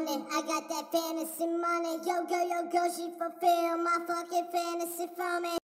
money. I got that fantasy money. Yo, girl, yo, girl, she fulfill my fucking fantasy for me.